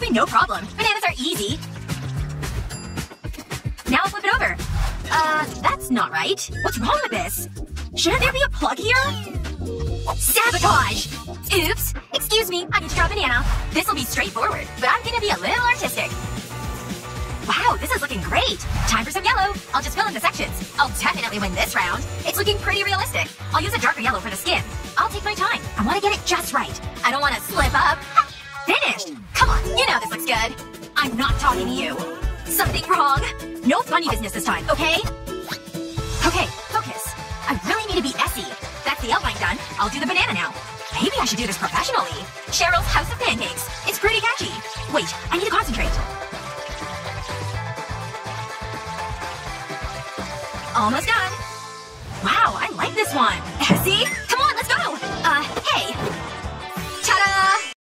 will be no problem. Bananas are easy. Now flip it over. Uh, that's not right. What's wrong with this? Shouldn't there be a plug here? Sabotage! Oops. Excuse me, I need to draw a banana. This'll be straightforward, but I'm gonna be a little artistic. Wow, this is looking great! Time for some yellow. I'll just fill in the sections. I'll definitely win this round. It's looking pretty realistic. I'll use a darker yellow for the skin. I'll take my time. I want to get it just right. I don't want to slip up. Looks good. I'm not talking to you. Something wrong? No funny business this time, okay? Okay, focus. I really need to be Essie. That's the outline done. I'll do the banana now. Maybe I should do this professionally. Cheryl's House of Pancakes. It's pretty catchy. Wait, I need to concentrate. Almost done. Wow, I like this one. Essie,